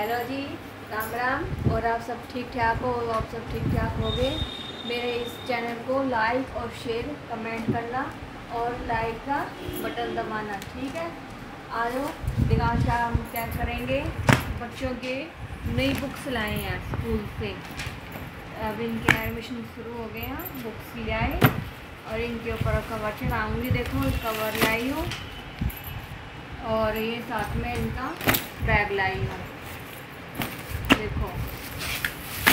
Hello जी, राम राम। और आप सब ठीक ठाक हो आप सब ठीक ठाक हो गए मेरे इस चैनल को लाइक और शेयर कमेंट करना और लाइक का बटन दबाना, ठीक है? आ जाओ क्या हम क्या करेंगे? बच्चों के नई बुक्स लाए हैं स्कूल से। अब इनके एडमिशन शुरू हो गए हैं बुक्स ले आए। और इनके ऊपर कवर चढ़ाऊँगी, देखो कवर लाई हूँ। और ये साथ में इनका बैग लाई हूँ। देखो।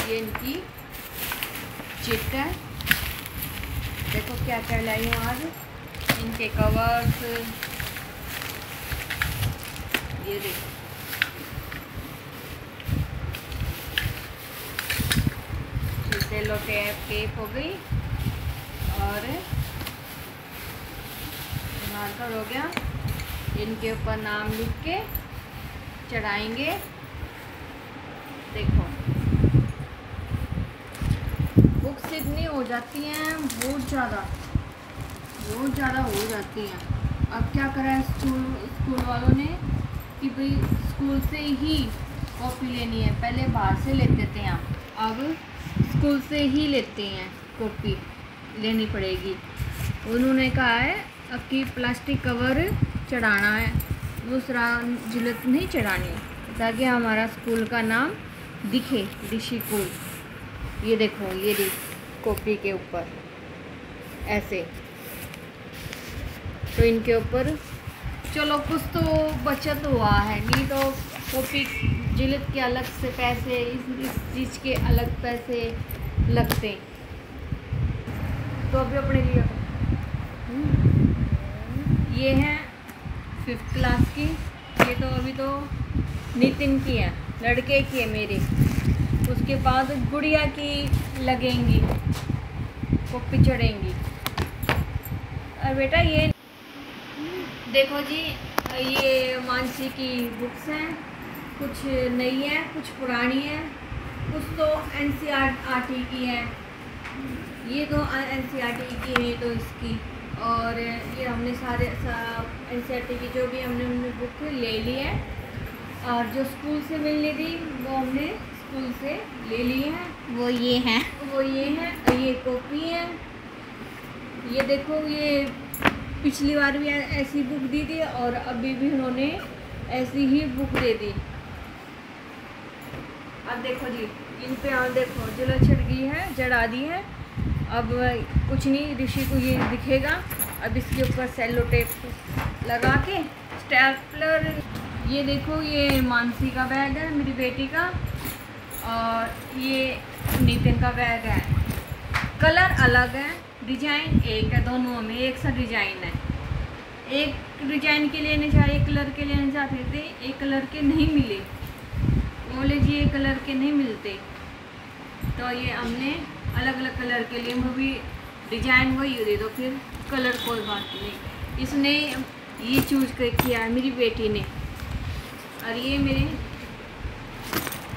ये इनकी चिट है। देखो क्या क्या लाई हूँ आज इनके कवर्स ये देखो। सेलो टेप टेप हो गई। और मार्कर हो गया। इनके ऊपर नाम लिख के चढ़ाएँगे देखो बुक्स इतनी हो जाती हैं, बहुत ज़्यादा। बहुत ज़्यादा हो जाती हैं। अब क्या करें स्कूल स्कूल वालों ने कि भाई स्कूल से ही कॉपी लेनी है। पहले बाहर से लेते थे हम, अब स्कूल से ही लेते हैं कॉपी लेनी पड़ेगी। उन्होंने कहा है अब कि प्लास्टिक कवर चढ़ाना है। दूसरा जिलत नहीं चढ़ानी, ताकि हमारा स्कूल का नाम दिखे ऋषिकुल ये देखो, ये देख कॉपी के ऊपर। ऐसे। तो इनके ऊपर, चलो कुछ तो बचत हुआ है। नहीं तो कॉपी जिलत के अलग से पैसे, इस इस चीज़ के अलग पैसे लगते। तो अभी अपने लिए ये है फिफ्थ क्लास की। ये तो अभी तो नितिन की है, लड़के की है मेरी। उसके बाद गुड़िया की लगेंगी, वो पिछड़ेंगी। और बेटा ये देखो जी, ये मानसी की बुक्स हैं, कुछ नई हैं, कुछ पुरानी हैं, कुछ तो एन सी आर टी की है। ये तो एन सी आर टी की है तो इसकी। और ये हमने सारे एन सी आर टी की जो भी हमने हमने बुक ले ली है। और जो स्कूल से मिलनी थी वो हमने स्कूल से ले ली है। वो ये हैं। वो ये है ये कॉपी है। ये देखो ये पिछली बार भी ऐसी बुक दी थी और अभी भी उन्होंने ऐसी ही बुक दे दी। अब देखो जी इन पे और देखो जला छिड़ गई है जड़ा दी है। अब कुछ नहीं ऋषि को ये दिखेगा। अब इसके ऊपर सेलो टेप लगा के स्टेपलर ये देखो ये मानसी का बैग है मेरी बेटी का। और ये नितिन का बैग है। कलर अलग है, डिज़ाइन एक है, दोनों में एक सा डिज़ाइन है। एक डिज़ाइन के लेने चाहिए एक कलर के लेने चाहते थे एक कलर के नहीं मिले। बोले जी ये कलर के नहीं मिलते। तो ये हमने अलग अलग कलर के लिए वो भी डिज़ाइन वही दे दो, फिर कलर कोई बात नहीं। इसने ये चूज़ कर किया है मेरी बेटी ने। और ये मेरे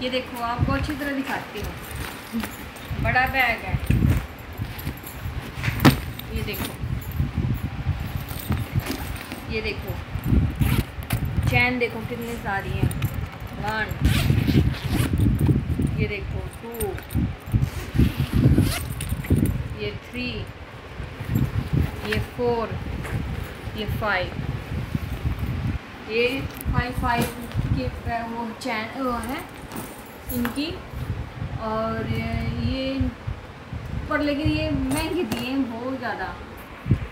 ये देखो, आपको अच्छी तरह दिखाती हूँ। बड़ा बैग है। ये देखो। ये देखो। चैन देखो, कितनी सारी हैं। वन। ये देखो, टू। ये थ्री। ये फोर। ये फाइव। ये फाइव फाइव के वो चैन, वो है। इनकी। और ये पर लेकिन ये महँगे दिए हैं, बहुत ज़्यादा।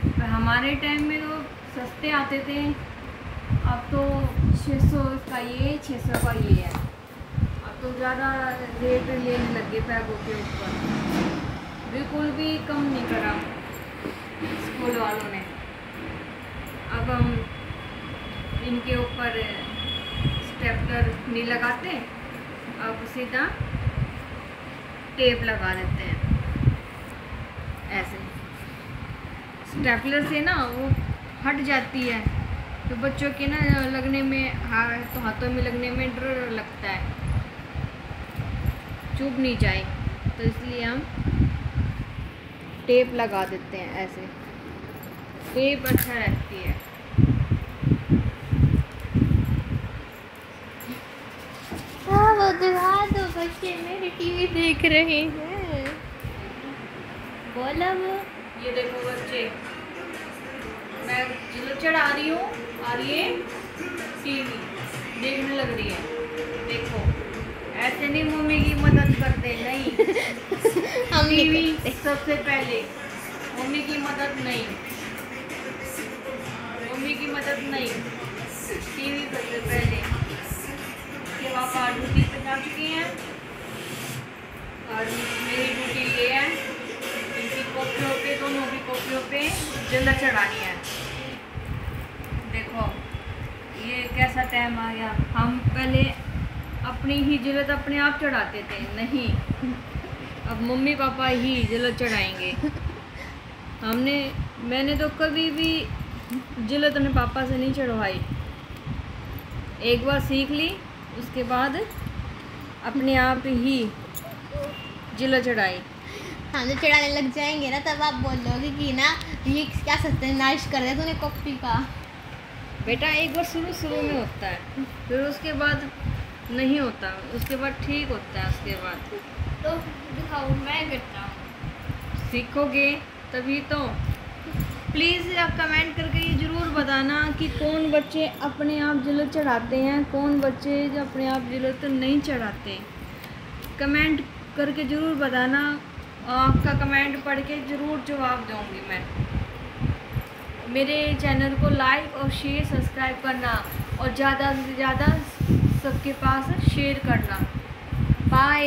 पर हमारे टाइम में तो सस्ते आते थे। अब तो 600 का ये 600 का ये है। अब तो ज़्यादा रेट लेने लगे पैगों के ऊपर। बिल्कुल भी कम नहीं करा स्कूल वालों ने। अब हम इनके ऊपर स्टेपलर नहीं लगाते। अब सीधा टेप लगा देते हैं। ऐसे। स्टेपलर से ना वो हट जाती है। तो बच्चों के ना लगने में हाथ तो हाथों में लगने में डर लगता है। चुभ नहीं जाए। तो इसलिए हम टेप लगा देते हैं ऐसे। टेप अच्छा रहती है Ah. दिखा दो बच्चे मेरी टीवी देख रहे हैं। बोलो वो ये देखो बच्चे। मैं जिलो चढ़ा रही हूँ और ये टीवी देखने लग रही है। देखो ऐसे नहीं मम्मी की मदद करते नहीं। हम टीवी सबसे पहले। मम्मी की मदद नहीं। मम्मी की मदद नहीं। टीवी सबसे पहले। के पापा ड्यूटी पे जा चुके हैं। और मेरी ड्यूटी ये है, इनकी कॉपियों पे, दोनों की कॉपियों पे जल्दा चढ़ानी है। देखो, ये कैसा टाइम आ गया। हम पहले अपनी ही जिलत अपने आप चढ़ाते थे, नहीं। अब मम्मी पापा ही जिलत चढ़ाएँगे। हमने, मैंने तो कभी भी जिलत अपने पापा से नहीं चढ़वाई। एक बार सीख ली, उसके बाद अपने आप ही जिला चढ़ाई। हम जब चढ़ाने लग जाएँगे ना तब आप बोलोगे कि ना ये क्या सत्यानाश कर दिया तूने कॉपी का। बेटा एक बार शुरू शुरू में होता है। फिर उसके बाद नहीं होता। उसके बाद ठीक होता है उसके बाद। तो दिखाओ मैं करता हूँ। सीखोगे तभी तो। प्लीज़ आप कमेंट करके ये ज़रूर बताना कि कौन बच्चे अपने आप जिलत चढ़ाते हैं कौन बच्चे जो अपने आप जिलत नहीं चढ़ाते। कमेंट करके ज़रूर बताना। आपका कमेंट पढ़ के ज़रूर जवाब दूँगी मैं। मेरे चैनल को लाइक और शेयर सब्सक्राइब करना और ज़्यादा से ज़्यादा सबके पास शेयर करना। बाय।